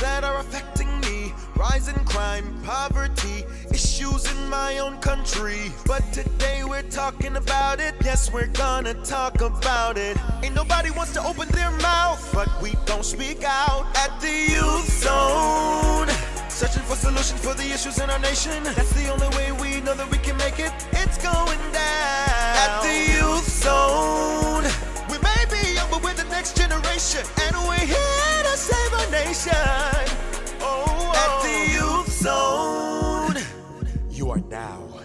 that are affecting me. Rising crime, poverty, issues in my own country. But today we're talking about it. Yes, we're gonna talk about it. Ain't nobody wants to open their mouth, but we don't speak out at the youth zone. Searching for solutions for the issues in our nation. That's the only way we know that we can make it. It's going down at the youth zone. Next generation, and we're here to save our nation. Oh, oh, at the youth zone. You are now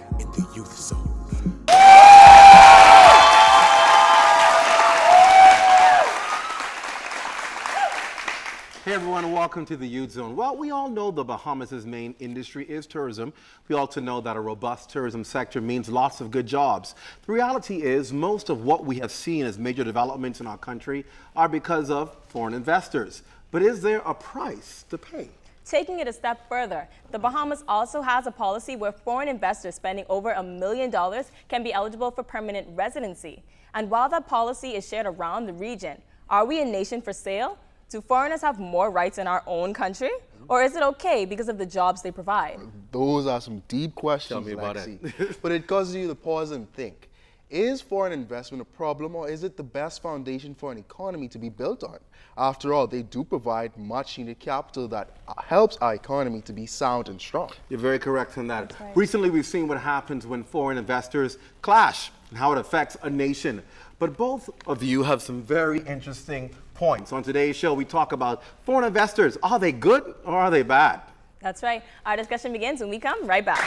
Hey everyone, welcome to the Youth Zone. Well, we all know the Bahamas' main industry is tourism. We also know that a robust tourism sector means lots of good jobs. The reality is, most of what we have seen as major developments in our country are because of foreign investors. But is there a price to pay? Taking it a step further, the Bahamas also has a policy where foreign investors spending over a million dollars can be eligible for permanent residency. And while that policy is shared around the region, are we a nation for sale? Do foreigners have more rights in our own country? Or is it okay because of the jobs they provide? Those are some deep questions, Tell me about Lexi. but it causes you to pause and think. Is foreign investment a problem or is it the best foundation for an economy to be built on? After all, they do provide much needed capital that helps our economy to be sound and strong. You're very correct in that. Recently, we've seen what happens when foreign investors clash and how it affects a nation. But both of you have some very interesting points. On today's show, we talk about foreign investors. Are they good or are they bad? That's right. Our discussion begins when we come right back.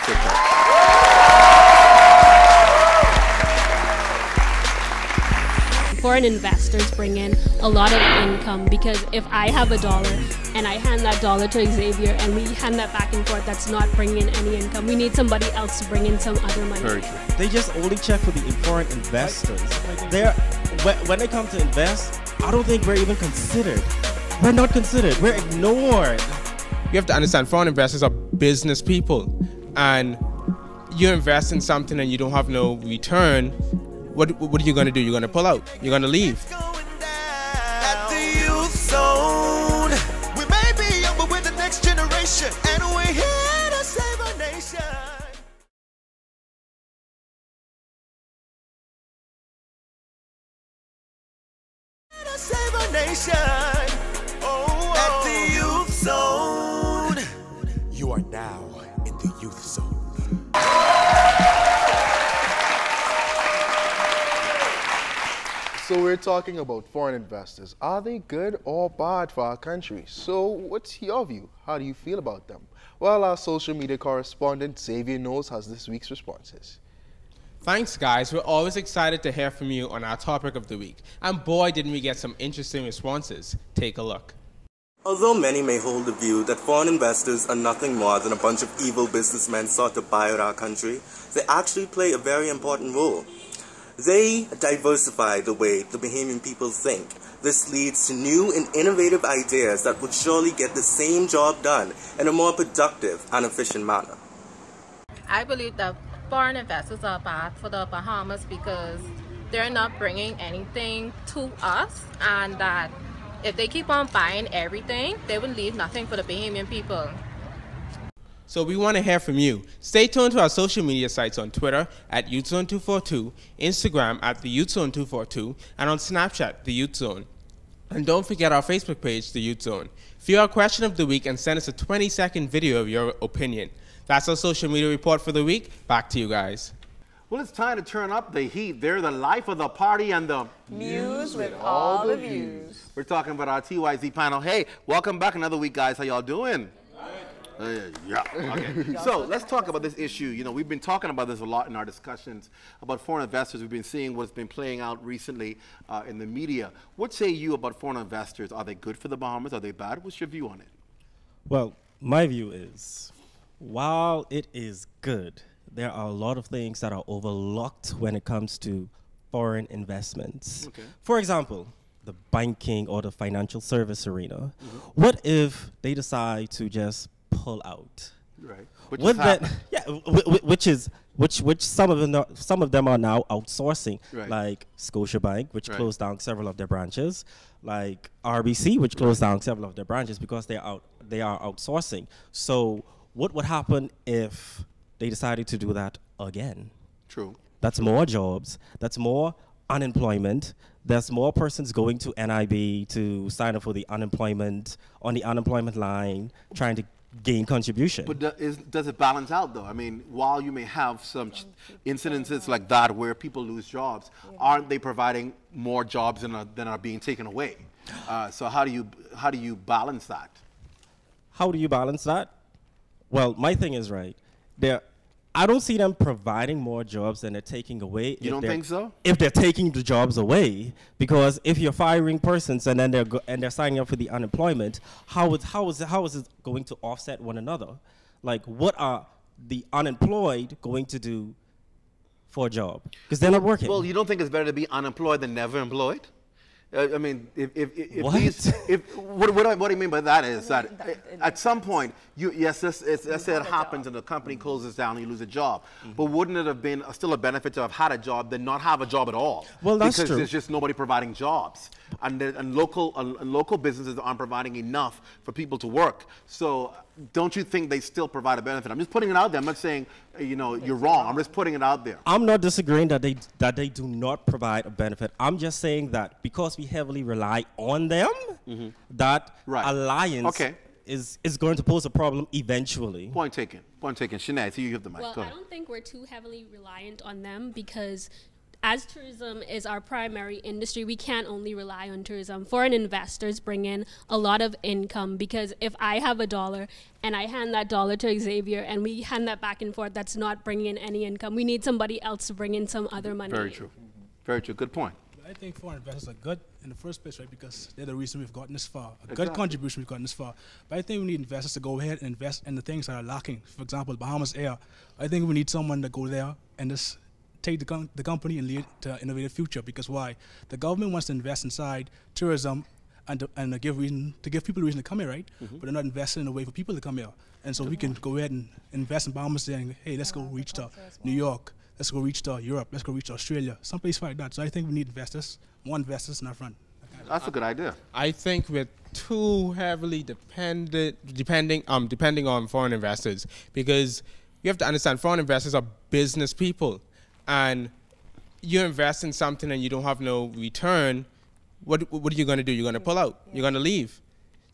foreign investors bring in a lot of income because if I have a dollar and I hand that dollar to Xavier and we hand that back and forth, that's not bringing in any income. We need somebody else to bring in some other money. Very true. They just only check for the foreign investors. They're when, when they come to invest, I don't think we're even considered. We're not considered. We're ignored. You have to understand foreign investors are business people and you invest in something and you don't have no return what what are you going to do you're going to pull out you're going to leave It's going down at the youth zone. We may be young, but we're the next generation, and we're here the youth zone. So we're talking about foreign investors. Are they good or bad for our country? So what's your view? How do you feel about them? Well, our social media correspondent Xavier Knowles has this week's responses. thanks guys we're always excited to hear from you on our topic of the week and boy didn't we get some interesting responses take a look Although many may hold the view that foreign investors are nothing more than a bunch of evil businessmen sought to buy out our country, they actually play a very important role. They diversify the way the Bahamian people think. This leads to new and innovative ideas that would surely get the same job done in a more productive and efficient manner. I believe that foreign investors are bad for the Bahamas because they're not bringing anything to us, and that if they keep on buying everything, they will leave nothing for the Bahamian people. So we want to hear from you. Stay tuned to our social media sites on Twitter at YouthZone242, Instagram at the YouthZone242, and on Snapchat, the Youth Zone. And don't forget our Facebook page, the Youth Zone. Fill our question of the week and send us a 20 second video of your opinion. That's our social media report for the week. Back to you guys. Well, it's time to turn up the heat. They're the life of the party and the Muse with all the views. We're talking about our TYZ panel. Hey, welcome back another week, guys. How y'all doing? Uh, yeah. Okay. so let's talk about this issue. You know, we've been talking about this a lot in our discussions about foreign investors. We've been seeing what's been playing out recently uh, in the media. What say you about foreign investors? Are they good for the Bahamas? Are they bad? What's your view on it? Well, my view is while it is good, there are a lot of things that are overlooked when it comes to foreign investments. Okay. For example, the banking or the financial service arena. Mm-hmm. What if they decide to just pull out? Right. Which that, yeah, wh- wh- which is which which some of them are, some of them are now outsourcing, Right. like Scotiabank, which Right. closed down several of their branches, like RBC, which closed down several of their branches because they are out they are outsourcing. So, what would happen if they decided to do that again? True. That's more jobs. That's more unemployment. There's more persons going to NIB to sign up for the unemployment on the unemployment line, trying to gain contribution. But do, is, does it balance out though? I mean, while you may have some ch- incidences like that where people lose jobs, aren't they providing more jobs than are, than are being taken away? Uh, so how do you how do you balance that? How do you balance that? Well, my thing is right. There, I don't see them providing more jobs than they're taking away. if don't they're- think so? If they're taking the jobs away, because if you're firing persons and then they're go- and they're signing up for the unemployment, how is how is how is it going to offset one another? Like, what are the unemployed going to do for a job? Because they're not working. Well, you don't think it's better to be unemployed than never employed? I mean, if, if, if, if What? these, if, what, what, I, what do I mean by that is that at some point, you, yes, this, it's, let's say it happens and the company closes down and you lose a job. Mm-hmm. But wouldn't it have been still a benefit to have had a job than not have a job at all? Well, that's because true. there's just nobody providing jobs. And, there- and, local, and and local businesses aren't providing enough for people to work. So don't you think they still provide a benefit? I'm just putting it out there. I'm not saying, uh, you know, you're wrong. I'm just putting it out there. I'm not disagreeing that they that they do not provide a benefit. I'm just saying that because we heavily rely on them, that Mm-hmm. Right. alliance Okay. is is going to pose a problem eventually. Point taken. Point taken. Sinead, so you have the mic. Well, Go I don't think we're too heavily reliant on them because as tourism is our primary industry, we can't only rely on tourism. Foreign investors bring in a lot of income because if I have a dollar and I hand that dollar to Xavier and we hand that back and forth, that's not bringing in any income. We need somebody else to bring in some other money. Very true. Very true. Good point. I think foreign investors are good in the first place, right? Because they're the reason we've gotten this far. A good contribution we've gotten this far. But I think we need investors to go ahead and invest in the things that are lacking. For example, Bahamasair. I think we need someone to go there and just take the, com- the company and lead it to innovative future. Because why? The government wants to invest inside tourism and to, and to give reason to give people a reason to come here, right? But they're not investing in a way for people to come here. And so we can go ahead and invest in Bahamasair and hey, let's go reach to New York. Let's go reach to Europe. Let's go reach to Australia. Someplace like that. So I think we need investors, more investors in our front. That's a good idea. I think we're too heavily dependent, depending, um, depending on foreign investors because you have to understand foreign investors are business people, and you invest in something and you don't have no return. What what are you going to do? You're going to pull out. You're going to leave.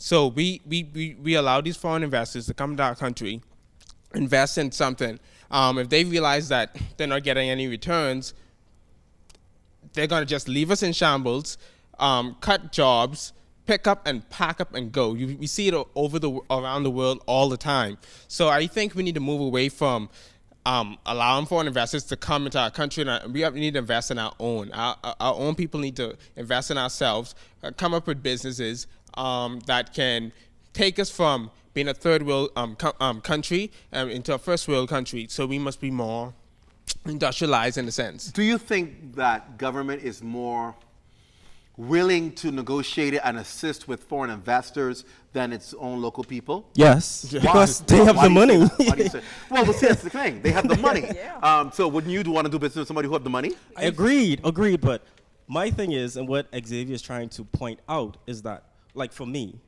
So we, we, we, we allow these foreign investors to come to our country, invest in something. Um, if they realize that they're not getting any returns, they're going to just leave us in shambles, um, cut jobs, pick up and pack up and go. You, we see it over the around the world all the time. So I think we need to move away from um, allowing foreign investors to come into our country, and uh, we have, we need to invest in our own. Our, our- our own people need to invest in ourselves, uh, come up with businesses um, that can take us from being a third world um, co- um, country um, into a first world country. So we must be more industrialized in a sense. Do you think that government is more willing to negotiate it and assist with foreign investors than its own local people? Yes, Why? because they have Why the do you say money. that? Why do you say- well, but see, that's the thing. They have the money. um, so wouldn't you want to do business with somebody who have the money? I agreed, agreed. But my thing is, and what Xavier is trying to point out is that, like for me,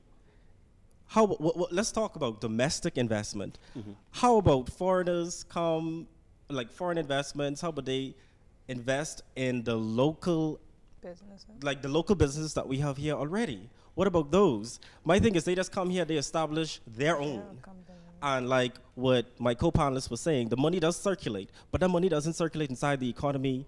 how wh- wh- let's talk about domestic investment. How about foreigners come, like foreign investments? How about they invest in the local Businesses. like the local businesses that we have here already. What about those? My thing is they just come here, they establish their own. And like what my co-panelist was saying, the money does circulate, but that money doesn't circulate inside the economy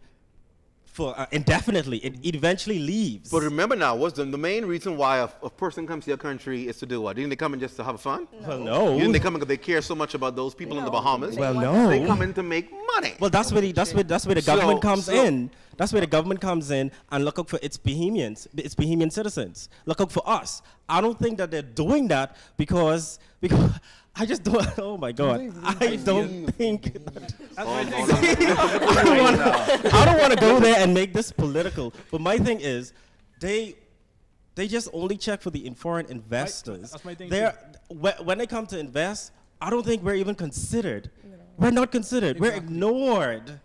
for uh, indefinitely. It, it eventually leaves. But remember now, what's the, the main reason why a, a person comes to your country is to do what? Didn't they come in just to have fun? Well, no. Didn't they come because they care so much about those people in the Bahamas? Well, no. They come in to make money. Well, that's where the, that's where that's where the So- government comes so- in. That's where the government comes in and look out for its Bahamians, its Bahamian citizens. Look out for us. I don't think that they're doing that because because I just don't. Oh my God, I don't think. That, I don't wanna- I don't want to go there and make this political. But my thing is, they they just only check for the foreign investors. that's my thing They're, when, when they come to invest, I don't think we're even considered. We're not considered. We're ignored.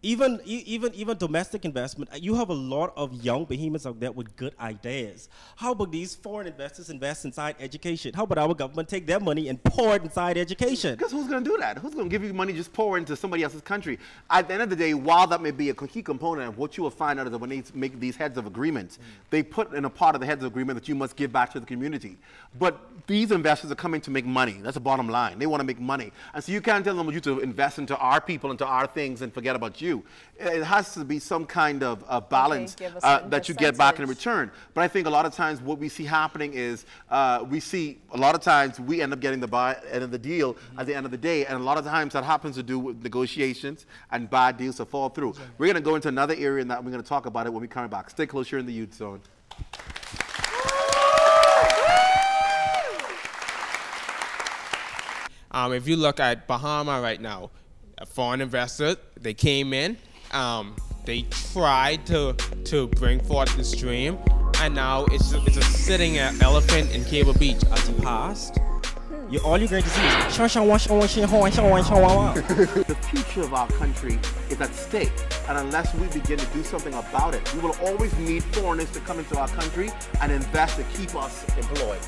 Even even even domestic investment. You have a lot of young Bahamians out there with good ideas. How about these foreign investors invest inside education? How about our government take their money and pour it inside education? Because who's going to do that? Who's going to give you money just pour into somebody else's country? At the end of the day, while that may be a key component of what you will find out is that when they make these heads of agreements, mm. they put in a part of the heads of agreement that you must give back to the community. But these investors are coming to make money. That's the bottom line. They want to make money. And so you can't tell them you to invest into our people, into our things, and forget about you. It has to be some kind of uh, balance give a uh, that you get back in return. But I think a lot of times what we see happening is uh, we see a lot of times we end up getting the buy end of the deal at the end of the day, and a lot of times that happens to do with negotiations and bad deals that fall through. We're going to go into another area and that we're going to talk about it when we come back. Stay close here in the youth zone. Um, if you look at Bahama right now, a foreign investor, they came in, um, they tried to to bring forth this dream, and now it's it's a sitting at elephant in Cable Beach. As you passed, you all you're going to see is the future of our country is at stake. And unless we begin to do something about it, we will always need foreigners to come into our country and invest to keep us employed.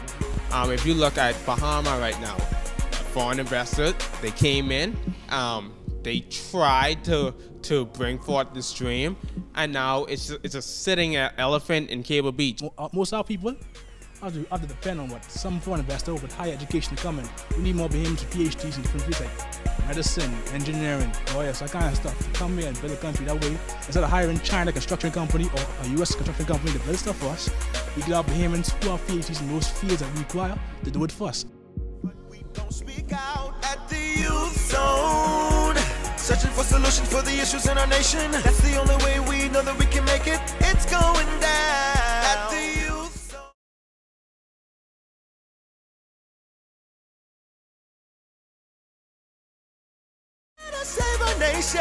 Um, if you look at Baha Mar right now, a foreign investor, they came in, um, they tried to to bring forth this dream, and now it's it's a sitting at elephant in Cable Beach. Mo- uh, Most of our people have to, have to depend on what some foreign investor with higher education to come in. We need more Bahamians with PhDs in different fields like medicine, engineering, lawyers, that kind of stuff to come here and build a country. That way, instead of hiring China construction company or a US construction company to build stuff for us, we get our Bahamians who have PhDs in those fields that we require to do it for us. Speak out at the youth zone. Searching for solutions for the issues in our nation. That's the only way we know that we can make it. It's going down at the youth zone. Save our nation.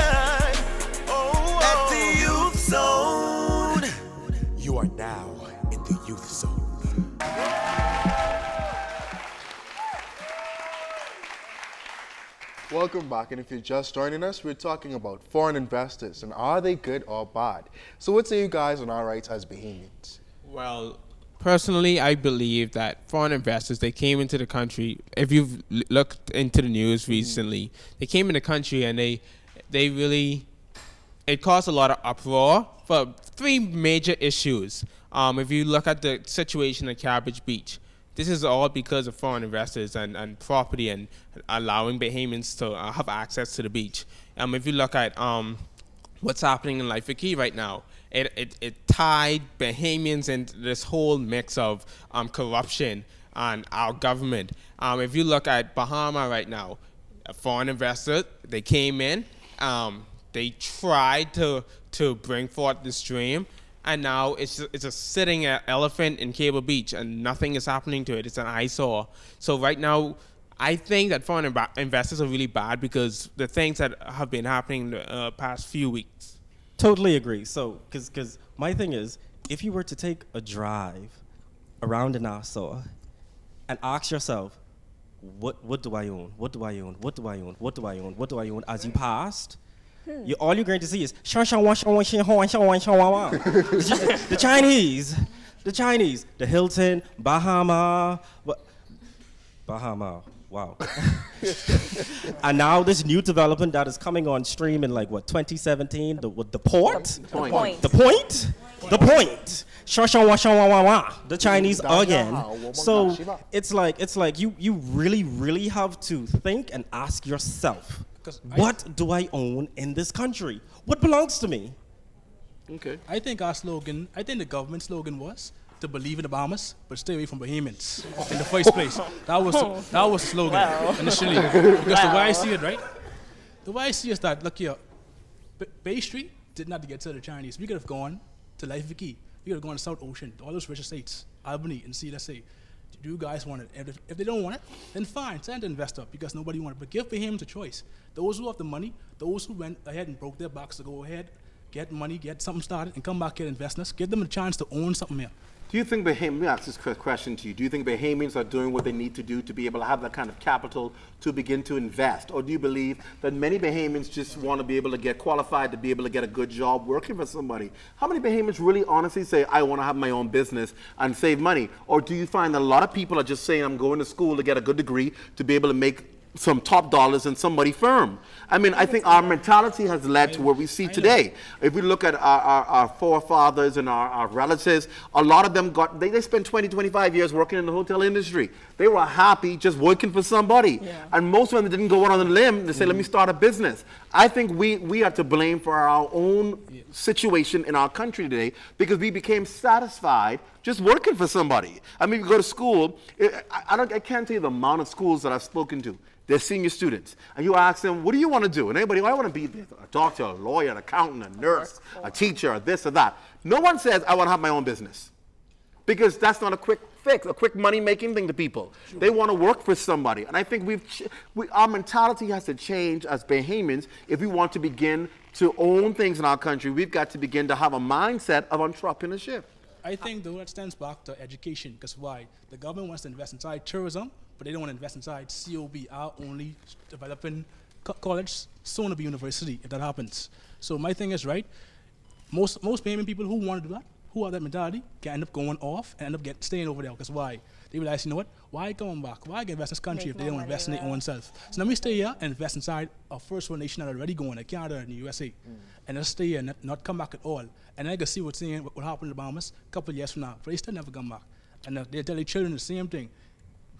Oh, oh, at the youth zone. You are now in the youth zone. Welcome back, and if you're just joining us, we're talking about foreign investors and are they good or bad? So, what say you guys on our rights as Bahamians? Well, personally, I believe that foreign investors they came into the country. If you've looked into the news recently, they came in the country and they they really it caused a lot of uproar for three major issues. Um, if you look at the situation at Cabbage Beach, this is all because of foreign investors and, and property and allowing Bahamians to uh, have access to the beach. Um, if you look at um, what's happening in Lyford Cay right now, it, it, it tied Bahamians into this whole mix of um, corruption and our government. Um, if you look at Baha Mar right now, a foreign investor, they came in, um, they tried to, to bring forth this dream, and now it's it's a sitting elephant in Cable Beach, and nothing is happening to it. It's an eyesore. So right now, I think that foreign inv- investors are really bad because the things that have been happening the uh, past few weeks. Totally agree. So, because because my thing is, if you were to take a drive around in Nassau and ask yourself, what what do I own? What do I own? What do I own? What do I own? What do I own? As you passed, Hmm. you all you're going to see is shang shang wang shang wang shang wang shang wang shang wang wang. The the Chinese, the Chinese, the Hilton, Baha Mar, what, Baha Mar. Wow. and now this new development that is coming on stream in like what 2017, the what, the port, The point. the point, the point. Shang shang wang shang wang wang wang. The Chinese again. So it's like it's like you you really really have to think and ask yourself, 'Cause I- what do I own in this country? What belongs to me? Okay. I think our slogan, I think the government slogan was to believe in the Bahamas, but stay away from Bahamians in the first place. That was that was the slogan Wow. initially. Because the way I see it, right? The way I see it is that, look here, B- Bay Street did not get to the Chinese. We could have gone to Lyford Cay. We could have gone to South Ocean, to all those rich states, Albany, and see, let's say, do you guys want it? If, if they don't want it, then fine, send an investor because nobody wanted it. But give him the choice. Those who have the money, those who went ahead and broke their backs to go ahead get money, get something started, and come back here and invest in us. Give them a chance to own something here. Do you think Bahamians, let me ask this question to you. Do you think Bahamians are doing what they need to do to be able to have that kind of capital to begin to invest? Or do you believe that many Bahamians just want to be able to get qualified to be able to get a good job working for somebody? How many Bahamians really honestly say, I want to have my own business and save money? Or do you find that a lot of people are just saying, I'm going to school to get a good degree to be able to make some top dollars in somebody firm. I mean, I think our mentality has led to where we see today. If we look at our, our, our forefathers and our, our, relatives, a lot of them got, they, they spent 20, 25 years working in the hotel industry. They were happy just working for somebody. Yeah. And most of them didn't go out on a limb to say, mm let me start a business. I think we, we are to blame for our own yeah. situation in our country today because we became satisfied just working for somebody. I mean, you go to school, eh, I, I, don't, I can't tell you the amount of schools that I've spoken to they're senior students. And you ask them, what do you want to do? And anybody, I want to be a doctor, a lawyer, an accountant, a nurse, a teacher, or this or that. No one says, I want to have my own business. Because that's not a quick fix, a quick money making thing to people. Sure. They want to work for somebody. And I think we've, we, our mentality has to change as Bahamians if we want to begin to own things in our country. We've got to begin to have a mindset of entrepreneurship. I think though that stands back to education because why? The government wants to invest inside tourism, but they don't want to invest inside COB, our only developing co college, soon to be university, if that happens. So my thing is, right, most, most Bahamian people who want to do that, who have that mentality, can end up going off and end up get, staying over there. Because why? They realize, you know what? Why come back? Why get invest in this country Make if they don't invest in their own self? So let me stay here and invest inside a first world nation that already going, like Canada and the USA. Mm. And just stay here and not, not, come back at all. And I can see what's saying, what will happen in the Bahamas a couple of years from now. But they still never come back. And they tell their children the same thing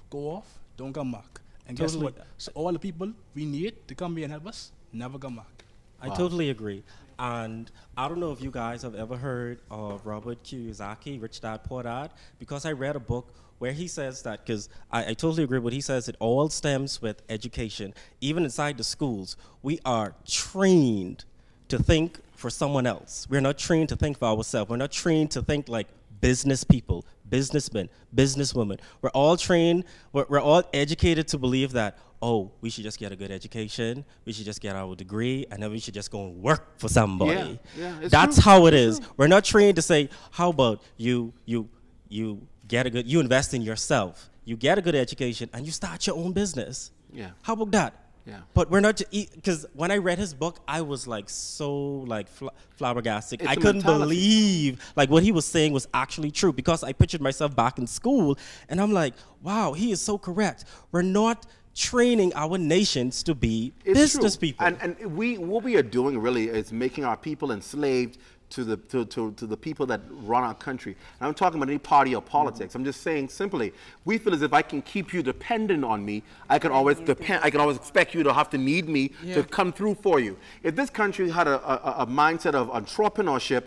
go off, don't come back. And guess what? So all the people we need to come here and help us never come back. I wow. totally agree. And I don't know if you guys have ever heard of Robert Kiyosaki, Rich Dad Poor Dad, because I read a book where he says that, because I, I, totally agree with what he says, it all stems with education. Even inside the schools, we are trained to think for someone else. We're not trained to think for ourselves. We're not trained to think like business people, businessmen, businesswomen. We're all trained, we're, we're, all educated to believe that, oh, we should just get a good education, we should just get our degree, and then we should just go and work for somebody. Yeah, yeah, That's true. how it is. We're not trained to say, how about you, you, you get a good, you invest in yourself, you get a good education, and you start your own business. Yeah. How about that? Yeah. But we're not because when I read his book, I was like so like fl- flabbergasted. It's I couldn't mentality. believe like what he was saying was actually true because I pictured myself back in school, and I'm like, wow, he is so correct. We're not training our nations to be it's business true. people. And, and we what we are doing really is making our people enslaved to the, to, to, to, the people that run our country. And I'm talking about any party or politics. I'm just saying simply, we feel as if I can keep you dependent on me, I can always depend, I can always expect you to have to need me yeah. to come through for you. If this country had a, a, a, mindset of entrepreneurship,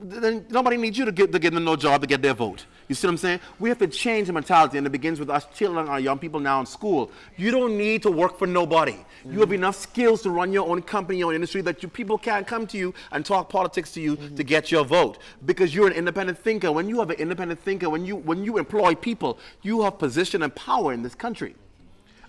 then nobody needs you to get, to get them no job to get their vote. You see what I'm saying? We have to change the mentality, and it begins with us children, our young people now in school. You don't need to work for nobody. Mm-hmm. You have enough skills to run your own company, your own industry, that you, people can't come to you and talk politics to you mm-hmm. to get your vote because you're an independent thinker. When you have an independent thinker, when you, when you employ people, you have position and power in this country.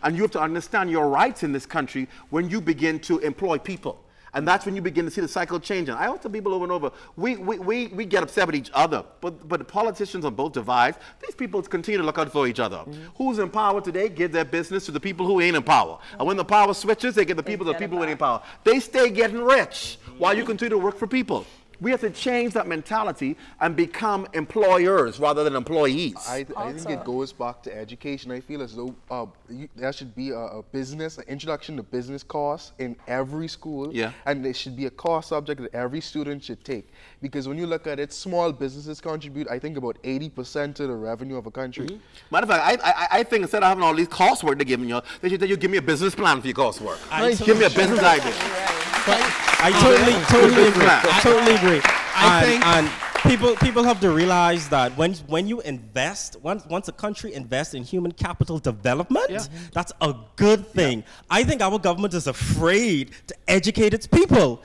And you have to understand your rights in this country when you begin to employ people. And that's when you begin to see the cycle changing. I always tell people over and over, we, we, we, we get upset with each other, but, but the politicians on both divides, these people continue to look out for each other. Mm -hmm. Who's in power today give their business to the people who ain't in power. Mm -hmm. And when the power switches, they give the people to the people who ain't in power. They stay getting rich mm -hmm. while you continue to work for people. We have to change that mentality and become employers rather than employees. I, I think it goes back to education. I feel as though uh, you, there should be a, a, business, an introduction to business course in every school. Yeah. And it should be a core subject that every student should take. Because when you look at it, small businesses contribute, I think, about 80% to the revenue of a country. Mm -hmm. Matter of fact, I, I, I, think instead of having all these coursework they're giving you, they should tell you, give me a business plan for your coursework. Give me a business idea. I totally, totally agree. I totally agree. I and, think. And people, people have to realize that when, when you invest, once, once a country invests in human capital development, yeah. that's a good thing. Yeah. I think our government is afraid to educate its people.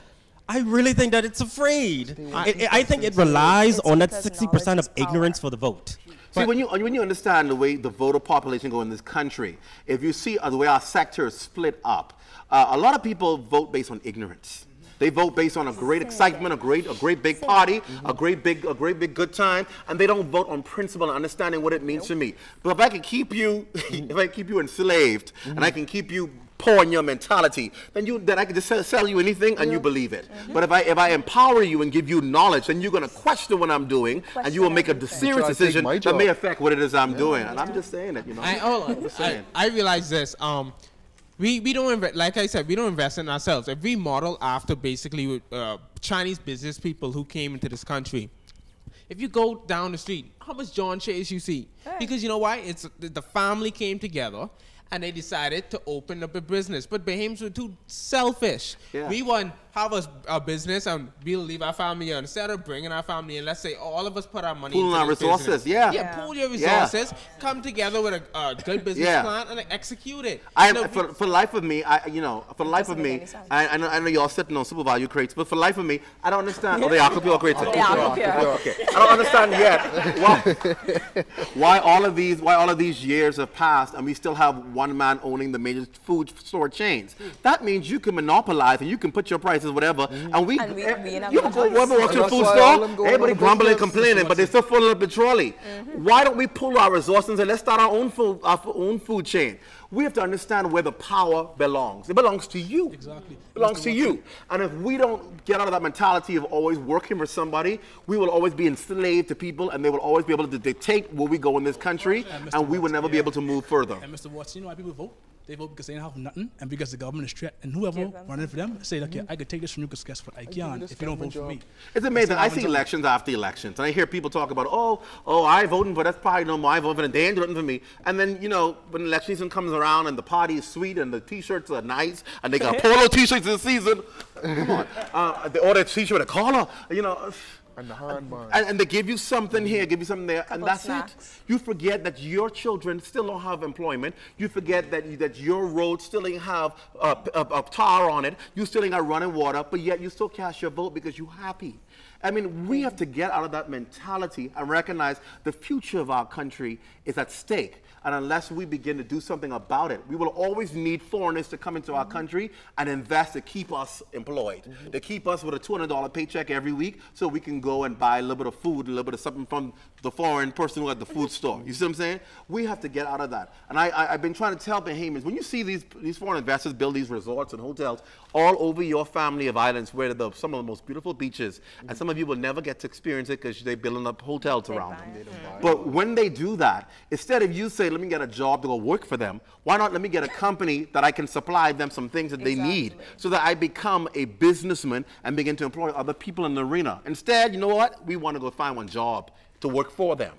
I really think that it's afraid. I, I think it relies on that 60% of ignorance for the vote. See, when you, when you understand the way the voter population go in this country, if you see uh, the way our sector is split up, uh, a lot of people vote based on ignorance. They vote based on a great excitement, a great, a great big party, a great big, a great big good time, and they don't vote on principle and understanding what it means to me. But if I can keep you, if I keep you enslaved, and I can keep you poor in your mentality, then you then I can just sell, sell you anything and you believe it. But if I if I empower you and give you knowledge, then you're gonna question what I'm doing, and you will make a de- serious try to take decision that may affect what it is I'm doing. And I'm just saying it, you know. I, hold on. I'm just I, saying. I realize this. Um, we, we don't invest, like I said, we don't invest in ourselves. If we model after basically uh, Chinese business people who came into this country, if you go down the street, how much John Chase you see? Because you know why? It's the the family came together and they decided to open up a business. But Bahamians were too selfish. Yeah. We want have a, a business and we'll leave our family here. Instead of bringing our family in, let's say all of us put our money Pooling into our this resources, business. yeah. Yeah, Yeah. pool your Yeah. resources, come together with a uh, good business Yeah. plan and execute it. I, You know, for, for life of me, I, you know, for life of me. I, I, know, I know y'all sitting on super value crates, but for life of me, I don't understand. Oh, they are pure crates. They are pure. Okay. I don't understand yet why, why all of these, why all of these years have passed and we still have one man owning the major food store chains. That means you can monopolize and you can put your prices whatever, and we, And we- eh, we have you no can go choice. walk to a food store, everybody grumbling complaining, but they're still filling up the trolley. Mm-hmm. Why don't we pull our resources and let's start our own food, our own food chain? We have to understand where the power belongs. It belongs to you. Exactly. It belongs to you. And if we don't get out of that mentality of always working for somebody, we will always be enslaved to people and they will always be able to dictate where we go in this country And and we will Watson, never be able to move further. And Mr. Watson, you know why people vote? They vote because they don't have nothing, and because the government is threat. And whoever running for them say, "Okay, I could take this from you because guess what? I can this if you don't vote government for me." It's amazing. I see done it. elections after elections, and I hear people talk about, oh, oh, I voting for that's probably no more. I vote for them. They ain't voting for me. And then you know, when election season comes around and the party is sweet and the T-shirts are nice and they got polo T-shirts this season, come on, uh, they order a T-shirt with a collar, you know. And the handband. And, and they give you something here, give you something there, and that's snacks. it. You forget that your children still don't have employment. You forget that that your road still ain't have a, a, a tar on it. You still ain't got running water, but yet you still cast your vote because you're happy. I mean, we have to get out of that mentality and recognize the future of our country is at stake. And unless we begin to do something about it, we will always need foreigners to come into our country and invest to keep us employed, to keep us with a $200 paycheck every week so we can go and buy a little bit of food, a little bit of something from the foreign person who at the food store. You see what I'm saying? We have to get out of that. And I, I, I've been trying to tell Bahamians, when you see these, these foreign investors build these resorts and hotels all over your family of islands where the, some of the most beautiful beaches, and some of you will never get to experience it because they're building up hotels around them. But when they do that, instead of you say, let me get a job to go work for them, why not let me get a company that I can supply them some things that they need so that I become a businessman and begin to employ other people in the arena. Instead, you know what? We want to go find one job to work for them.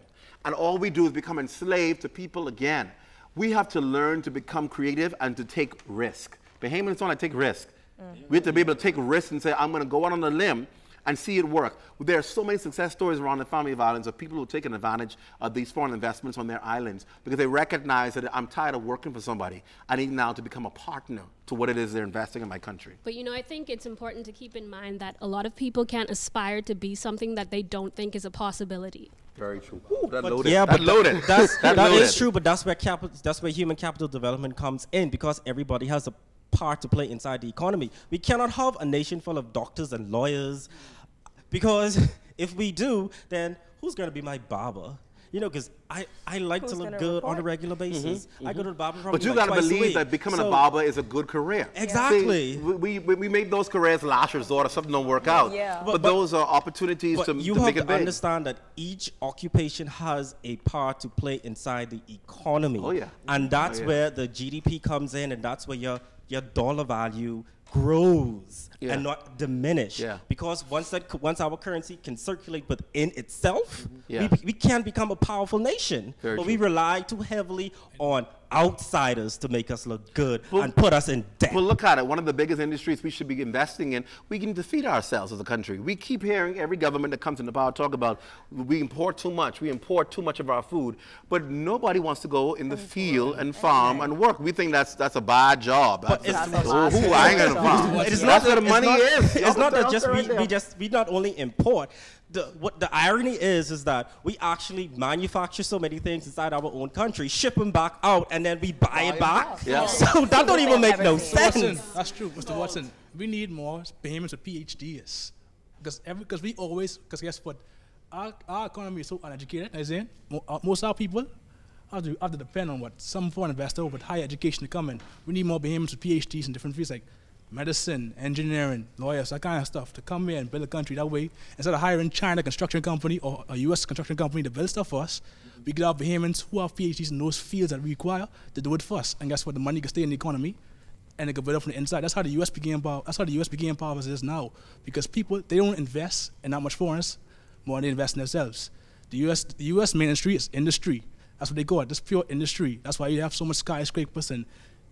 And all we do is become enslaved to people again. We have to learn to become creative and to take risk. Bahamians like to take risk. We have to be able to take risks and say, I'm going to go out on a limb and see it work. There are so many success stories around the family of islands of people who have taken advantage of these foreign investments on their islands because they recognize that I'm tired of working for somebody. I need now to become a partner to what it is they're investing in my country. But you know, I think it's important to keep in mind that a lot of people can't aspire to be something that they don't think is a possibility. Very true. Ooh, that But loaded. yeah, that but loaded. That's that that loaded. is true, but that's where capital, that's where human capital development comes in because everybody has a part to play inside the economy. We cannot have a nation full of doctors and lawyers because if we do, then who's going to be my barber? You know, because I, I like Who's to look gonna good on a regular mm-hmm, basis. I mm-hmm. go to the barber probably But you like got to twice believe that becoming a So- barber is a good career. Exactly. See, we, we, we made those careers last resort if something don't work out. Yeah. But, But- but- those are opportunities But to, you to have make to it big. understand that each occupation has a part to play inside the economy. Oh, yeah. And that's oh, yeah. where the GDP comes in, and that's where your your dollar value grows Yeah. and not diminish. Yeah. Because once that once our currency can circulate within itself, Yeah. we, we can become a powerful nation. Very but we rely too heavily on outsiders to make us look good But- and put us in debt. Well, look at it. One of the biggest industries we should be investing in, we can defeat ourselves as a country. We keep hearing every government that comes into power talk about we import too much, we import too much of our food, but nobody wants to go in the field and farm and work. We think that's that's a bad job. That's, it's- that's- oh, who, I ain't gonna farm. It is That's not where the money it's not, is. It's not that just Right we, there. we just we not only import. The what the irony is is that we actually manufacture so many things inside our own country, ship them back out, and then we buy, it back. Yeah. So that don't even make no Everything. sense. Watson, that's true, Mr. Watson. we need more Bahamians with PhDs. Because every because we always because guess what, our, our economy is so uneducated. As in, uh, most of our people have to, have to depend on what some foreign investor with higher education to come in. We need more Bahamians with PhDs in different fields like medicine, engineering, lawyers, that kind of stuff to come here and build a country. That way, instead of hiring China construction company or a U.S. construction company to build stuff for us, we get our Bahamians who have PhDs in those fields that we require to do it for us. And guess what? The money can stay in the economy and it can build up from the inside. That's how the U.S. began power. That's how the U.S. began power as it is now. Because people they don't invest in that much foreigners, more than they invest in themselves. The U.S. The U.S. main industry is industry. That's what they go at. This pure industry. That's why you have so much skyscrapers and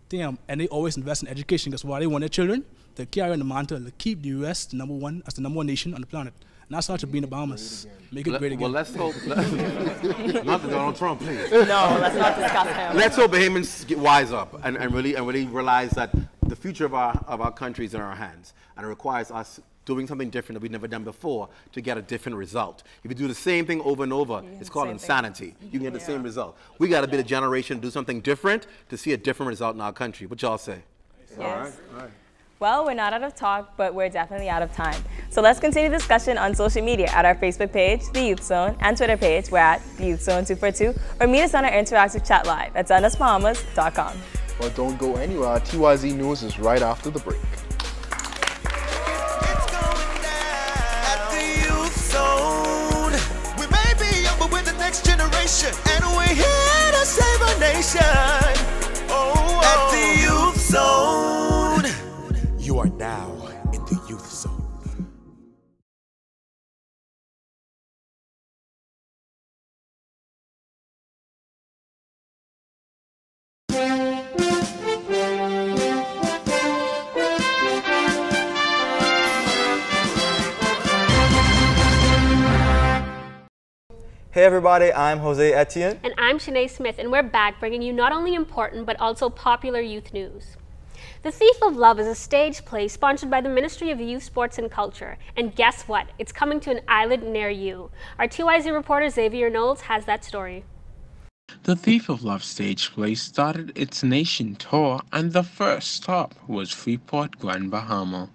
damn. And they always invest in education because why they want their children to carry on the mantle to keep the U.S. the number one as the number one nation on the planet. And that's how to be in the Bahamas. Make it great again. Well, let's hope. not the Donald Trump, please. No, let's not discuss him. Let's hope Bahamians get wise up and, and really and really realize that the future of our of our country is in our hands, and it requires us doing something different that we've never done before to get a different result. If you do the same thing over and over, Yeah, it's called same insanity. You can get the same result. We got to be the generation to do something different to see a different result in our country. What y'all say? All right. All right. Well, we're not out of talk, but we're definitely out of time. So let's continue discussion on social media at our Facebook page, The Youth Zone, and Twitter page, we're at The Youth Zone 242, or meet us on our interactive chat live at ZNSBahamas.com. But don't go anywhere. TYZ News is right after the break. Generation, and we're here to save our nation. Oh, at the oh. youth zone. You are now in the youth zone. Hey everybody, I'm Jose Etienne. And I'm Shanae Smith, and we're back bringing you not only important but also popular youth news. The Thief of Love is a stage play sponsored by the Ministry of Youth, Sports and Culture. And guess what? It's coming to an island near you. Our TYZ reporter Xavier Knowles has that story. The Thief of Love stage play started its nation tour, and the first stop was Freeport, Grand Bahama.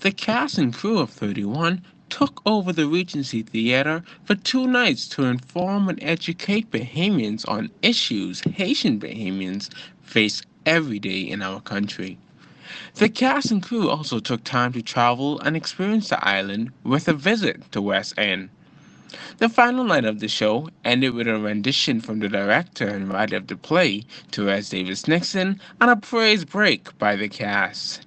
The cast and crew of 31 took over the Regency Theater for two nights to inform and educate Bahamians on issues Haitian Bahamians face every day in our country. The cast and crew also took time to travel and experience the island with a visit to West End. The final night of the show ended with a rendition from the director and writer of the play, Therese Davis Nixon, and a praise break by the cast.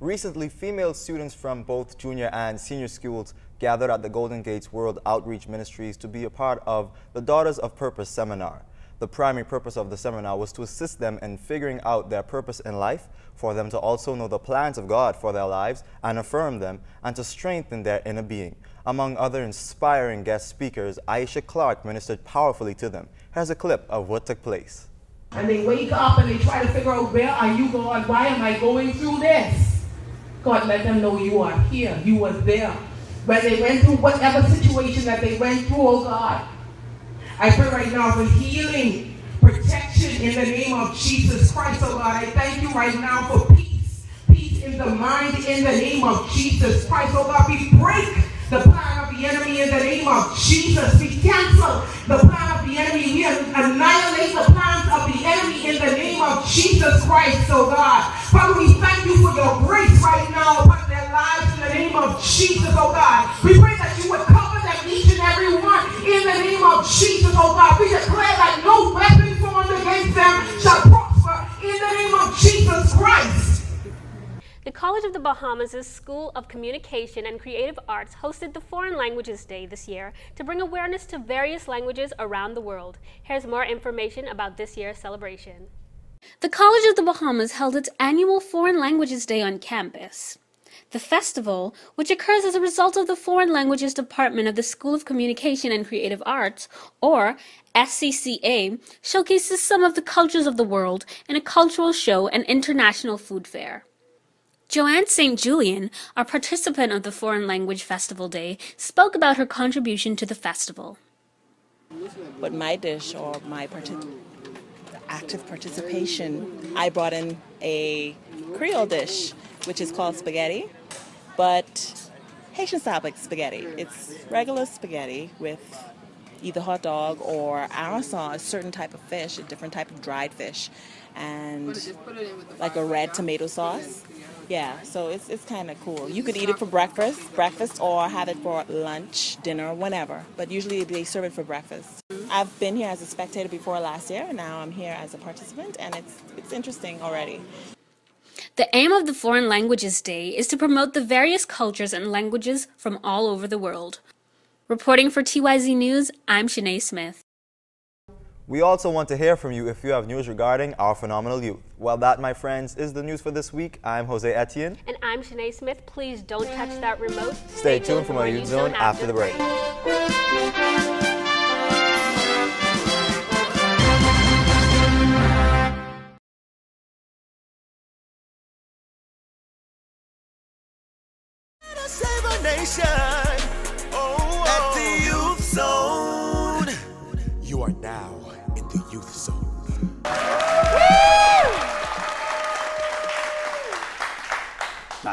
Recently, female students from both junior and senior schools gathered at the Golden Gates World Outreach Ministries to be a part of the Daughters of Purpose seminar. The primary purpose of the seminar was to assist them in figuring out their purpose in life, for them to also know the plans of God for their lives and affirm them, and to strengthen their inner being. Among other inspiring guest speakers, Aisha Clark ministered powerfully to them. Here's a clip of what took place. And they wake up and they try to figure out where are you going? Why am I going through this? God let them know you are here. You were there. When they went through whatever situation that they went through, oh God. I pray right now for healing, protection in the name of Jesus Christ, oh God. I thank you right now for peace. Peace in the mind in the name of Jesus Christ, oh God. We break the plan of the enemy in the name of Jesus. We cancel the plan of the enemy. We annihilate the plans of the enemy in the name of Jesus Christ, oh God. Jesus, oh God. We pray that you would cover them each and every one in the name of Jesus, oh God. We declare that no weapon formed against them shall prosper in the name of Jesus Christ. The College of the Bahamas' School of Communication and Creative Arts hosted the Foreign Languages Day this year to bring awareness to various languages around the world. Here's more information about this year's celebration. The College of the Bahamas held its annual Foreign Languages Day on campus. The festival, which occurs as a result of the Foreign Languages Department of the School of Communication and Creative Arts, or SCCA, showcases some of the cultures of the world in a cultural show and international food fair. Joanne St. Julian, a participant of the Foreign Language Festival Day, spoke about her contribution to the festival. But my dish or my active participation, I brought in a Creole dish which is called spaghetti, but Haitian style spaghetti. It's regular spaghetti with either hot dog or arrosson, a certain type of fish, a different type of dried fish, and like a red tomato sauce. Yeah, so it's, it's kind of cool. You could eat it for breakfast, breakfast, or have it for lunch, dinner, whenever. But usually they serve it for breakfast. I've been here as a spectator before last year, and now I'm here as a participant, and it's it's interesting already. The aim of the Foreign Languages Day is to promote the various cultures and languages from all over the world. Reporting for TYZ News, I'm Shanae Smith. We also want to hear from you if you have news regarding our phenomenal youth. Well, that, my friends, is the news for this week. I'm Jose Etienne. And I'm Shanae Smith. Please don't touch that remote. Stay, Stay tuned for more Youth Zone after the break. Save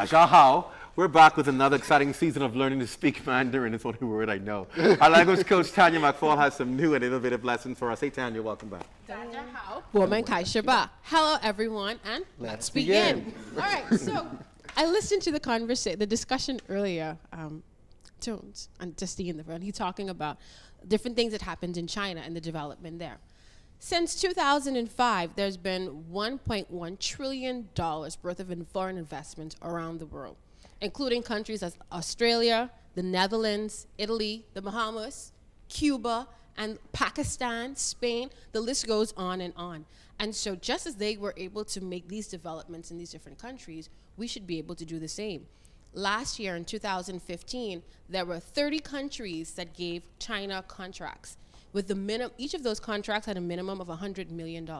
Najahao. We're back with another exciting season of learning to speak Mandarin. It's the only word I know. Our language coach, Tanya McFall, has some new and innovative lessons for us. Hey, Tanya, welcome back. Hello, everyone, and let's begin. begin. All right, so I listened to the conversation, the discussion earlier, um, Jones and Justine in the front. He's talking about different things that happened in China and the development there. Since 2005, there's been 1.1 trillion dollars worth of foreign investment around the world, including countries as Australia, the Netherlands, Italy, the Bahamas, Cuba, and Pakistan, Spain. The list goes on and on. And so, just as they were able to make these developments in these different countries, we should be able to do the same. Last year in 2015, there were 30 countries that gave China contracts. With the minimum, each of those contracts had a minimum of $100 million.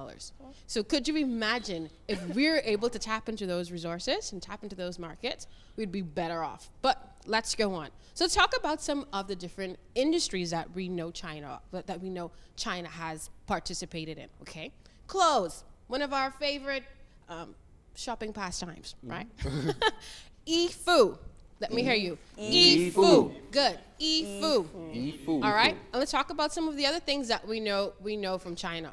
So could you imagine if we're able to tap into those resources and tap into those markets, we'd be better off. But let's go on. So talk about some of the different industries that we know China that we know China has participated in. Okay, clothes, one of our favorite um, shopping pastimes, right? E-fu. Let me hear you. E-fu. Good. E-fu. E-fu. All right. And let's talk about some of the other things that we know we know from China.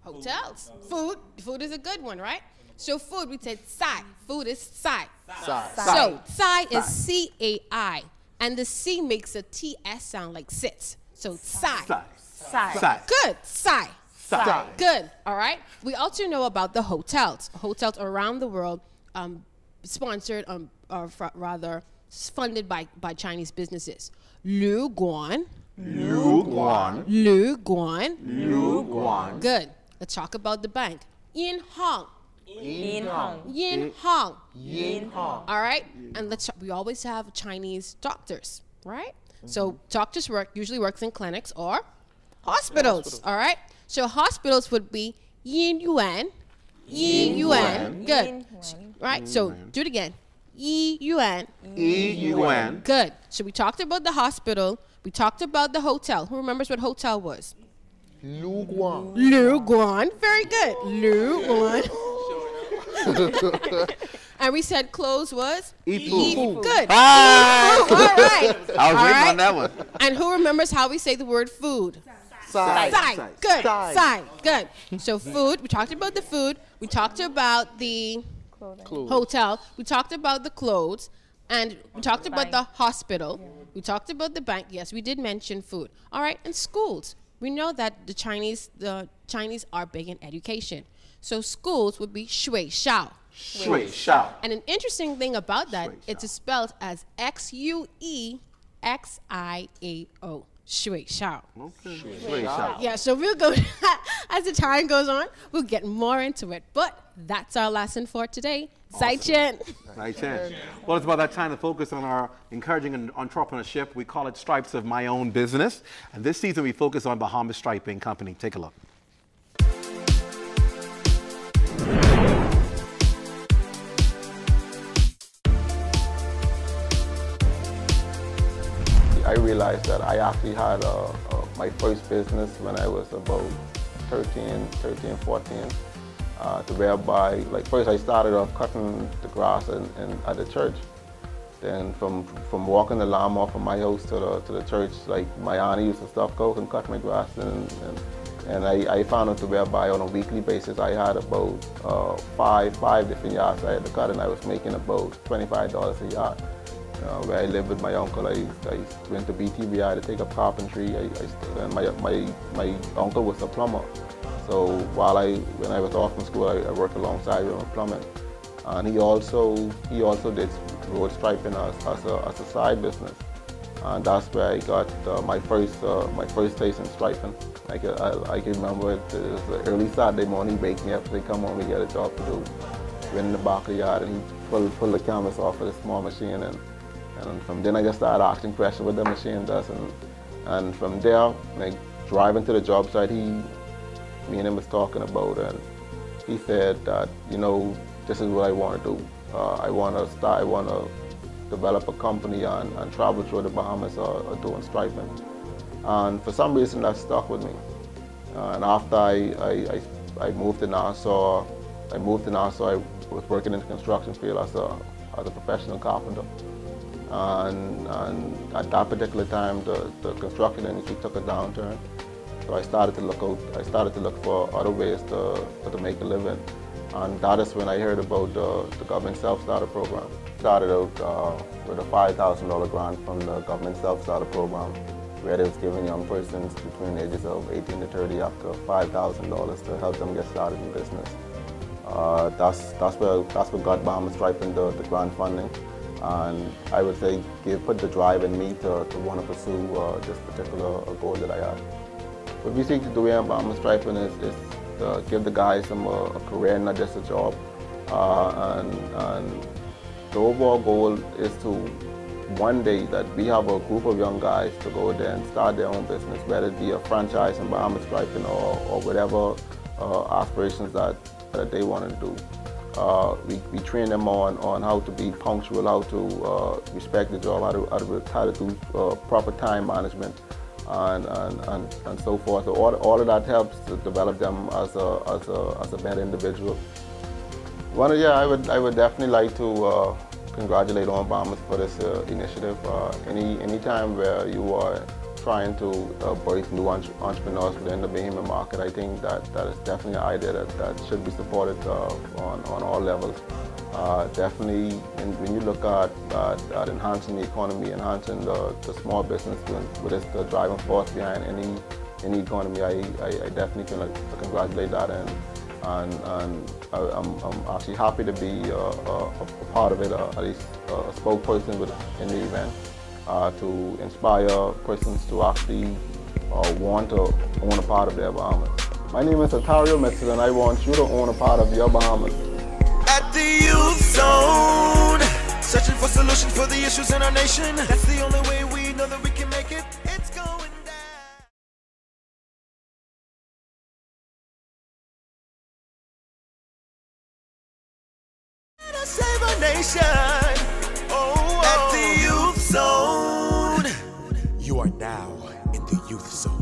Hotels. Food. Food is a good one, right? So food, we said sai. Food is sai. Sai. So sai is C-A-I. And the C makes a T-S sound like sits. So sai. Sai. Sai. Good. Sai. Sai. Good. All right. We also know about the hotels. Hotels around the world um, sponsored um, Uh, or rather funded by, by Chinese businesses. Lu Guan. Lu Guan. Lu Guan. Lu Guan. Good. Let's talk about the bank. Yin Hong. Yin Hong. Yin Hong. Yin Hong. All right. And let's we always have Chinese doctors, right? So doctors work usually works in clinics or hospitals. All right. So hospitals would be Yin Yuan. Yin Yuan. Good. Right. So do it again. Yi Yuan. Yi Yuan. Good. So we talked about the hospital. We talked about the hotel. Who remembers what hotel was? Lu Guan. Lu Guan. Very good. Lu Guan. and we said clothes was Ifu. Good. Ah! Ifu. All right. I was All waiting right. on that one. And who remembers how we say the word food? Sai. Sai. Good. Sai. Sai. Good. So food. We talked about the food. We talked about the Clothes. hotel. We talked about the clothes. And we talked about the hospital. We talked about the bank. Yes, we did mention food. All right, and schools. We know that the Chinese, the Chinese are big in education. So schools would be shui shao. Shui Shao. And an interesting thing about that, it's spelled as X U E X I A O. Shui shao. Okay. Shui Shao. Yeah, so we'll go as the time goes on, we'll get more into it. But that's our lesson for today. Sai Chen. Right, Chen. Well, it's about that time to focus on our encouraging an- entrepreneurship. We call it Stripes of My Own Business. And this season, we focus on Bahamas Striping Company. Take a look. I realized that I actually had uh, uh, my first business when I was about 13, 13, 14. Uh, to whereby, like first I started off cutting the grass and, in, at the church. Then from from walking the lawnmower from my house to the to the church, like my auntie used to stop go and cut my grass, and and, and I, I found out to whereby on a weekly basis I had about uh, five five different yards I had to cut, and I was making about twenty five dollars a yard. Uh, where I lived with my uncle, I, I went to BTVI to take up carpentry. I, I, and my, my, my uncle was a plumber. So while I, when I was off from school, I, I worked alongside him plumbing. And he also, he also did road striping as, as, a, as a side business. And that's where I got uh, my first, uh, my first taste in striping. I can, I, I can remember it, it was the early Saturday morning, me up, they come home, we get a job to do. Went in the back of the yard and he pulled, pulled the canvas off of the small machine and and from then I just started asking questions what the machine does. And, and from there, like driving to the job site, he, me and him was talking about and he said that, you know, this is what I want to do. Uh, I want to start, I want to develop a company and, and travel through the Bahamas uh, uh, doing striping. And for some reason that stuck with me. Uh, and after I, I, I, I, moved to Nassau, I moved to Nassau, I was working in the construction field as a, as a professional carpenter. And, and, at that particular time, the, the construction industry took a downturn. So I started to look out, I started to look for other ways to, to make a living. And that is when I heard about the, the government self-starter program. Started out uh, with a $5,000 grant from the government self-starter program, where they was giving young persons between the ages of 18 to 30 up to $5,000 to help them get started in business. Uh, that's, that's, where, that's what got Bahamas Striping the, the grant funding. And I would say give, put the drive in me to, to want to pursue uh, this particular uh, goal that I have. What we seek to do here at Bahamas Striping is, is to give the guys some uh, a career, not just a job. Uh, and, and the overall goal is to one day that we have a group of young guys to go there and start their own business, whether it be a franchise in Bahamas Striping or, or whatever uh, aspirations that, that they want to do. Uh, we, we train them on, on how to be punctual, how to uh, respect the job, how to, how to, how to do uh, proper time management, and, and, and, and, so forth. So all, all of that helps to develop them as a, as a, as a better individual. One, yeah, I would, I would definitely like to uh, congratulate on for this uh, initiative. Uh, any, any time where you are trying to uh, birth new entrepreneurs within the Bahamian market. I think that that is definitely an idea that, that should be supported uh, on, on all levels. Uh, definitely, when you look at, at, enhancing the economy, enhancing the, the small business, which is the driving force behind any any economy, I, I, I definitely can like, congratulate that and and, and I, am I'm actually happy to be uh, a, a, part of it, uh, at least a spokesperson with, in the event uh, to inspire persons to actually uh, want to own a part of their Bahamas. My name is Atario Mitchell and I want you to own a part of your Bahamas. At the Youth Zone, searching for solutions for the issues in our nation. That's the only way we know that we can make it. It's going down. Save our nation. Youth Zone.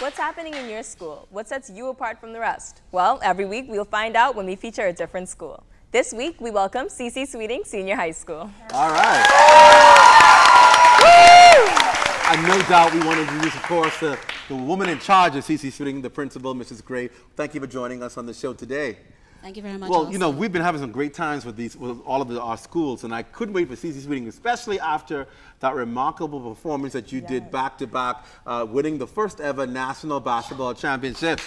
What's happening in your school? What sets you apart from the rest? Well, every week we'll find out when we feature a different school. This week we welcome CC Sweeting Senior High School. All right. And no doubt we want to introduce, of course, the, the woman in charge of CC Sweeting, the principal, Mrs. Gray. Thank you for joining us on the show today. Thank you very much. Well, also. you know, we've been having some great times with these, with all of the, our schools, and I couldn't wait for CC Sweeting, especially after that remarkable performance that you yes. did back to back, uh, winning the first ever national basketball championship.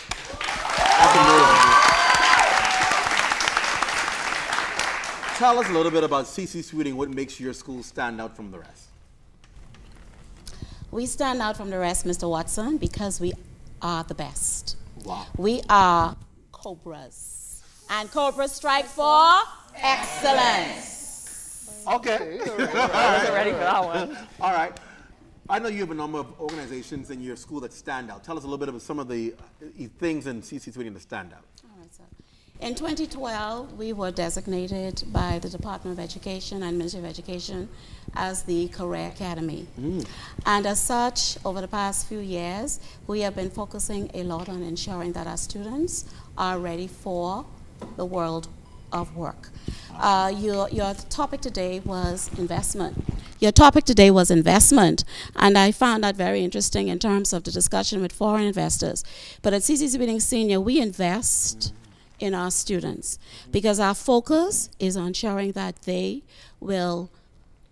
That's amazing. Tell us a little bit about CC Sweeting. What makes your school stand out from the rest? We stand out from the rest, Mr. Watson, because we are the best. Wow. We are Cobras. And Cobras strike for excellence. Okay. I wasn't ready for that one. All right. I know you have a number of organizations in your school that stand out. Tell us a little bit about some of the uh, things in CC Sweeting that stand out. All right, sir. In 2012, we were designated by the Department of Education and Ministry of Education as the Career Academy. Mm. And as such, over the past few years, we have been focusing a lot on ensuring that our students are ready for the world of work. Uh, your, your topic today was investment. Your topic today was investment, and I found that very interesting in terms of the discussion with foreign investors. But at CCC Senior, we invest in our students because our focus is on ensuring that they will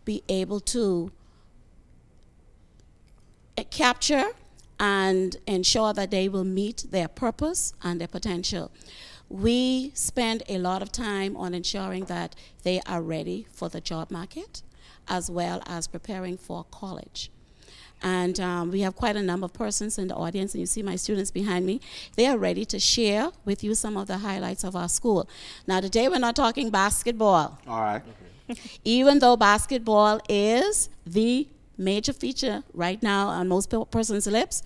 be able to uh, capture and ensure that they will meet their purpose and their potential. We spend a lot of time on ensuring that they are ready for the job market as well as preparing for college. And um, we have quite a number of persons in the audience, and you see my students behind me. They are ready to share with you some of the highlights of our school. Now, today we're not talking basketball. All right. Even though basketball is the major feature right now on most persons' lips,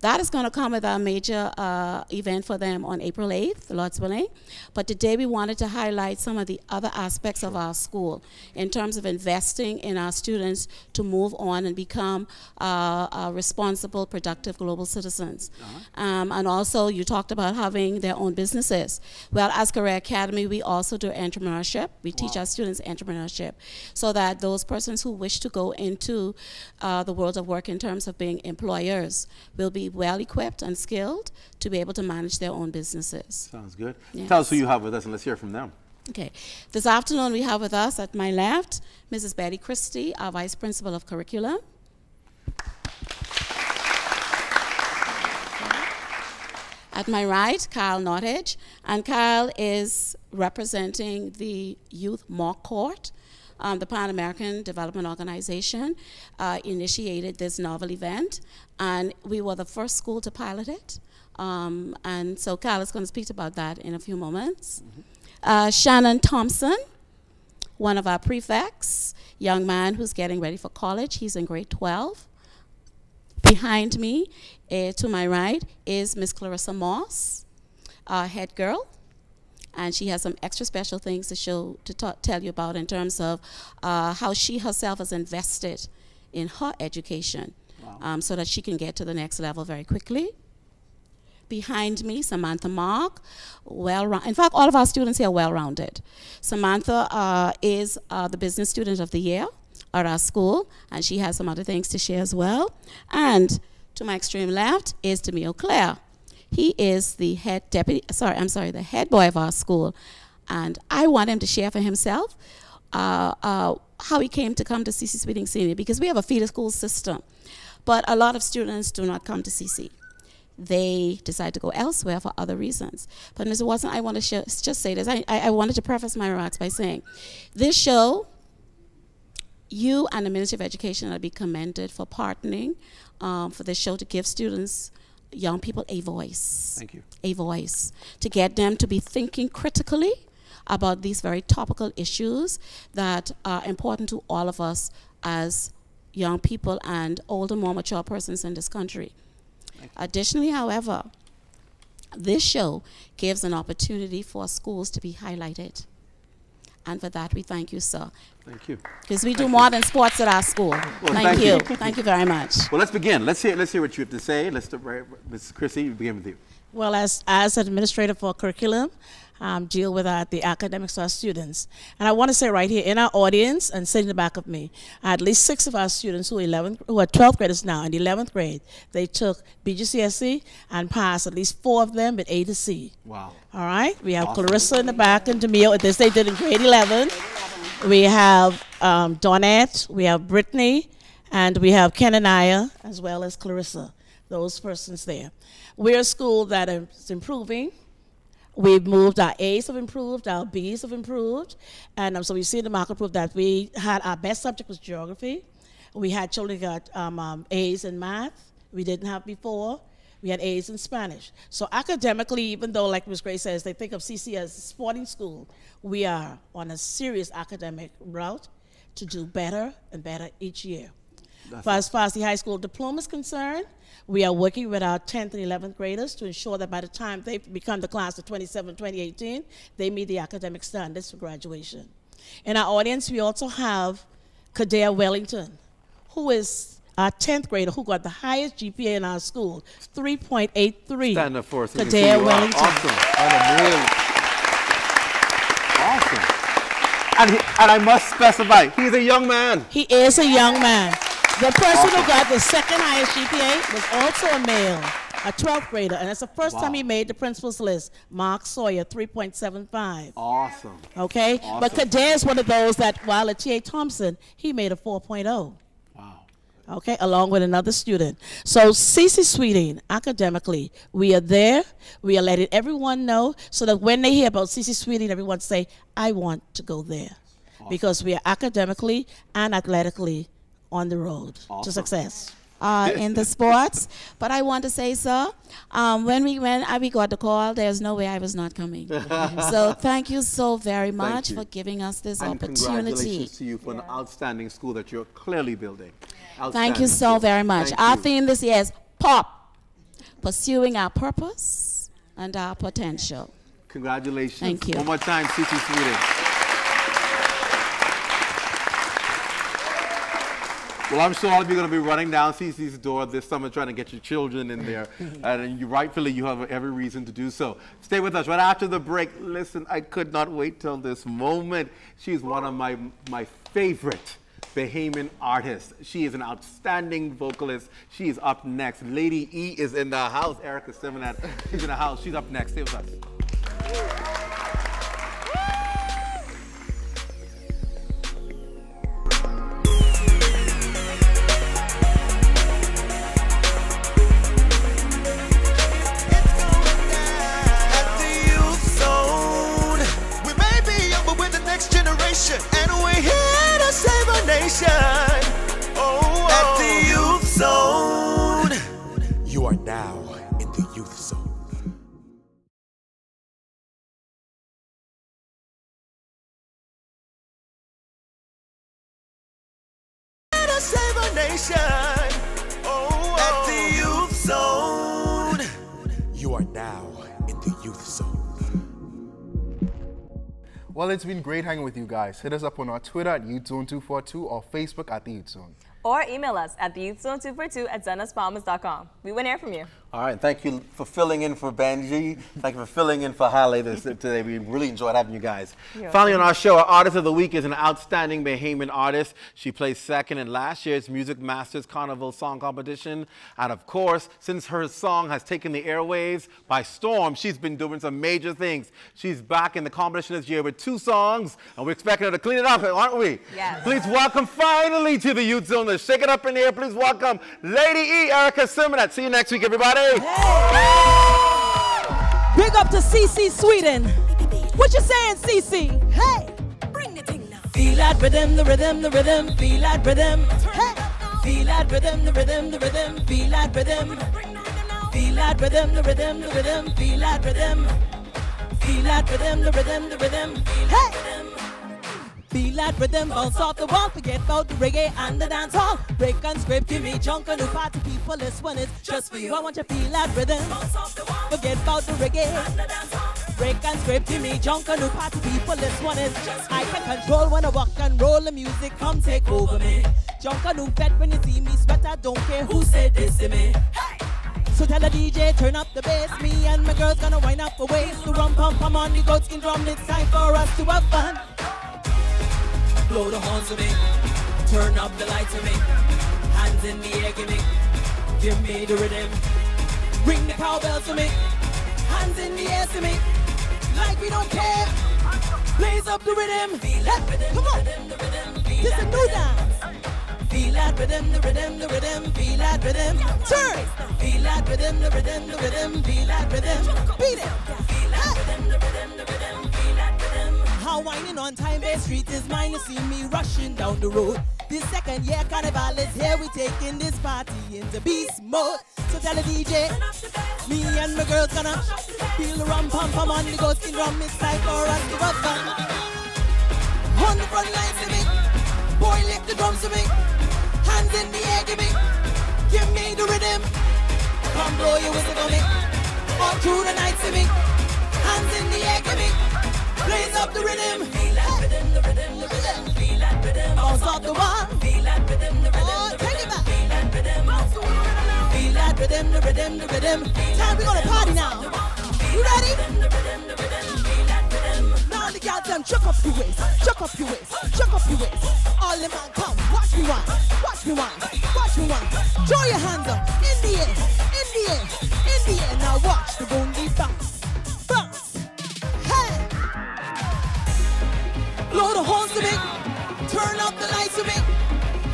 that is going to come with our major uh, event for them on April 8th, Lord's willing. But today we wanted to highlight some of the other aspects of our school in terms of investing in our students to move on and become uh, uh, responsible, productive global citizens. Um, and also, you talked about having their own businesses. Well, as Career Academy, we also do entrepreneurship. We teach our students entrepreneurship so that those persons who wish to go into uh, the world of work in terms of being employers will be well equipped and skilled to be able to manage their own businesses. Sounds good. Yes. Tell us who you have with us and let's hear from them. Okay. This afternoon we have with us at my left Mrs. Betty Christie, our Vice Principal of Curriculum. At my right, Kyle Nottage, and Kyle is representing the Youth Mock Court. Um, the Pan American Development Organization uh, initiated this novel event, and we were the first school to pilot it. Um, and so Kyle is going to speak about that in a few moments. Uh, Shannon Thompson, one of our prefects, young man who's getting ready for college. He's in grade 12. Behind me, uh, to my right, is Miss Clarissa Moss, our head girl. And she has some extra special things to show, to tell you about in terms of uh, how she herself has invested in her education um, so that she can get to the next level very quickly. Behind me, Samantha Mark, well. In fact, all of our students here are well rounded. Samantha uh, is uh, the business student of the year at our school, and she has some other things to share as well. And to my extreme left is Demille Claire. He is the head deputy, sorry, I'm sorry, the head boy of our school. And I want him to share for himself uh, uh, how he came to come to CC Sweeting Senior because we have a feeder school system. But a lot of students do not come to CC. They decide to go elsewhere for other reasons. But Mr. Watson, I want to just say this. I, I, I wanted to preface my remarks by saying this show you and the Ministry of Education are to be commended for partnering um, for this show to give students, young people, a voice. Thank you. A voice to get them to be thinking critically about these very topical issues that are important to all of us as young people and older, more mature persons in this country. Additionally, however, this show gives an opportunity for schools to be highlighted. And for that, we thank you, sir. Thank you. Because we do more than sports at our school. Well, thank, you. Thank you very much. Well, let's begin. Let's hear, let's hear what you have to say. Let's start Ms. Christie, we begin with you. Well, as, as administrator for curriculum, um, deal with uh, the academics of our students. And I want to say right here in our audience and sitting in the back of me, at least six of our students who are 11th, who are 12th graders now in the 11th grade, they took BGCSE and passed at least four of them with A to C. Wow. All right. We have Clarissa in the back and Demille. This they did in grade 11. We have um, Donette. We have Brittany. And we have Kenanaya as well as Clarissa. Those persons there. We're a school that is improving. We've moved, our A's have improved, our B's have improved. And um, so we see the market proof that we had our best subject was geography. We had children got um, um, A's in math. We didn't have before. We had A's in Spanish. So academically, even though, like Ms. Gray says, they think of CC as a sporting school, we are on a serious academic route to do better and better each year. For as far as the high school diploma is concerned, we are working with our 10th and 11th graders to ensure that by the time they become the class of 27, 2018, they meet the academic standards for graduation. In our audience, we also have Kadea Wellington, who is our 10th grader who got the highest GPA in our school, 3.83. Stand up for us. so we Kadea. Wellington. Awesome. And, really awesome. And, he, and I must specify, he's a young man. He is a young man. The person who got the second highest GPA was also a male, a 12th grader, and it's the first time he made the principal's list. Mark Sawyer, 3.75. Awesome. Okay? But Awesome. Kader is one of those that, while at T.A. Thompson, he made a 4.0. Wow. Okay, along with another student. So, CC Sweeting, academically, we are there. We are letting everyone know so that when they hear about CC Sweeting, everyone say, I want to go there. Because we are academically and athletically on the road to success. uh, in the sports. But I want to say, sir, um, when we when I, we got the call, there's no way I was not coming. so thank you so very much for giving us this And opportunity. congratulations to you for an outstanding school that you're clearly building. Thank you so very much. Thank Our you. theme this year is pop, pursuing our purpose and our potential. Congratulations. Thank you. One more time, CC Sweeting. Well, I'm sure all of you are going to be running down CC's door this summer trying to get your children in there. and you, rightfully, you have every reason to do so. Stay with us. Right after the break, listen, I could not wait till this moment. She's one of my, my favorite Bahamian artists. She is an outstanding vocalist. She is up next. Lady E is in the house. Erica Simonette, she's in the house. She's up next. Stay with us. Well, it's been great hanging with you guys. Hit us up on our Twitter at YouthZone242 or Facebook at The Youth Zone. Or email us at theyouthzone242 at ZNSBahamas.com. We want to hear from you. All right, thank you for filling in for Benji. Thank you for filling in for Halle this, today. We really enjoyed having you guys. You're Finally, on our show, our artist of the week is an outstanding Bahamian artist. She placed second in last year's Music Masters Carnival Song Competition. And of course, since her song has taken the airwaves by storm, she's been doing some major things. She's back in the competition this year with two songs, and we're expecting her to clean it up, aren't we? Yes. Please welcome finally to the Youth Zone. Let's shake it up in here. Please welcome Lady E, Erica Simonette. See you next week, everybody. Big up to CC Sweeting. What you saying, CC? Hey! Bring the thing now. Feel that rhythm, the rhythm, the rhythm, feel that rhythm. Hey! Feel that rhythm, the rhythm, the rhythm, feel that rhythm. Feel that rhythm, the rhythm, the rhythm, feel that rhythm. Feel that rhythm, the rhythm, the rhythm, hey! Feel that rhythm, bounce off the wall, forget about the reggae and the dance hall. Break and scrape, give me Junkanoo party people, this one is just for you. I want you to feel that rhythm, bounce off the wall, forget about the reggae. Break and scrape, give me Junkanoo party people, this one is just I can control when I walk and roll, the music come take over me. Junkanoo fed when you see me sweat, I don't care who said this to me. So tell the DJ, turn up the bass. Me and my girls gonna wind up a waist. The rum pum pum on the goat skin drum. It's time for us to have fun. Blow the horns to me. Turn up the lights to me. Hands in the air, give me. Give me the rhythm. Ring the cowbell to me. Hands in the air to me. Like we don't care. Blaze up the rhythm. Feel that rhythm. Come on. This is a new dance. Feel that rhythm, the rhythm, the rhythm, feel that rhythm. Turn. Feel that rhythm, the rhythm, the rhythm, feel that rhythm. Beat it. Feel that rhythm, the rhythm, the rhythm, feel that rhythm. How whining on time Bay Street is mine. You see me rushing down the road. This second year carnival is here. We taking this party into beast mode. So tell the DJ, me and my girls gonna feel the rum pum pum on the ghost in drum. It's time for us to have fun. On the front line to me, boy lift the drums to me. Hands in the air, give me, give me the rhythm. Come blow your whistle on me. All through the night, see me. Hands in the air, give me, blaze up the rhythm. Feel that rhythm, the rhythm, the rhythm. Feel that rhythm. Bounce off the wall. Feel that rhythm, the rhythm. Oh, take it back. Feel that rhythm. Feel that rhythm, the rhythm, the rhythm. Time we gonna party now. You ready? Now the girls them chuck up your waist, chuck up your waist, chuck up your waist. All the man come, watch me one, watch me one, watch me one. Throw your hands up in the air, in the air, in the air. Now watch the bounce, bounce. Blow the horns to me, turn up the lights to me.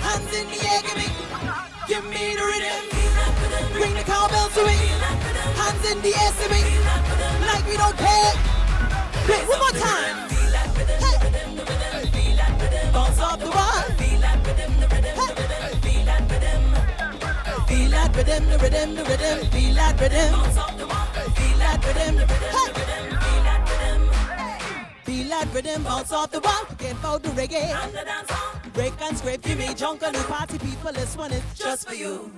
Hands in the air, give me, give me the rhythm. Ring the cowbells to me, hands in the air to me, like we don't care. Play one more time. Hey. The rhythm, the rhythm, the rhythm. Feel that rhythm. Feel that rhythm, the rhythm, the rhythm. Feel that rhythm, bounce off the wall. Forget about the reggae. And the dance Break and scrape, give me junk on the party people. This one is just for you.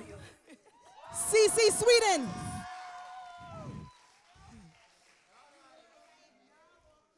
CC Sweeting.